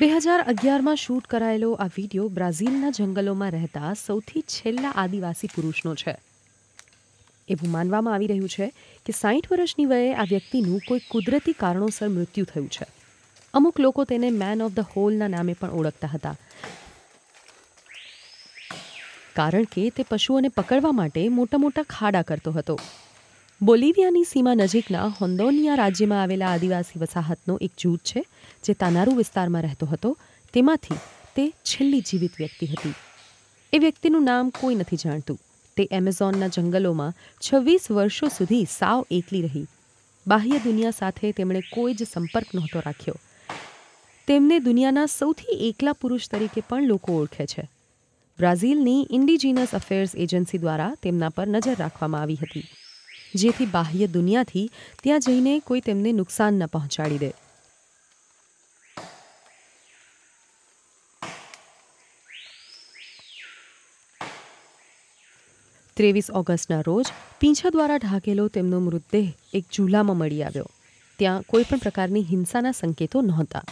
બે હજાર અગિયારમાં શૂટ કરાયેલો આ વીડિયો બ્રાઝિલના જંગલોમાં રહેતા સૌથી છેલ્લા આદિવાસી પુરુષનો છે. એવું માનવામાં આવી રહ્યું છે કે સાઠ વર્ષની વયે આ વ્યક્તિનું કોઈ કુદરતી કારણોસર મૃત્યુ થયું છે. અમુક લોકો તેને મેન ઓફ ધ હોલના નામે પણ ઓળખતા હતા. કારણ કે તે પશુઓને પકડવા માટે મોટા મોટા ખાડા કરતો હતો. બોલિવિયાની સીમા નજીકના હોન્દોનિયા રાજ્યમાં આવેલા આદિવાસી વસાહતનો એક જૂથ છે, જે તાનારુ વિસ્તારમાં રહેતો હતો. તેમાંથી તે છેલ્લી જીવિત વ્યક્તિ હતી. એ વ્યક્તિનું નામ કોઈ નથી જાણતું. તે એમેઝોનના જંગલોમાં છવ્વીસ વર્ષો સુધી સાવ એકલી રહી. બાહ્ય દુનિયા સાથે તેમણે કોઈ જ સંપર્ક નહોતો રાખ્યો. તેમને દુનિયાના સૌથી એકલા પુરુષ તરીકે પણ લોકો ઓળખે છે. બ્રાઝિલની ઇન્ડિજીનસ અફેર્સ એજન્સી દ્વારા તેમના પર નજર રાખવામાં આવી હતી. જેથી બાહ્ય દુનિયાથી ત્યાં જઈને કોઈ તેમને નુકસાન ન પહોંચાડી દે. ત્રેવીસ ઓગસ્ટના રોજ પીંછા દ્વારા ઢાકેલો તેમનો મૃતદેહ એક ઝૂલામાં મળી આવ્યો. ત્યાં કોઈ પણ પ્રકારની હિંસાના સંકેતો નહોતા.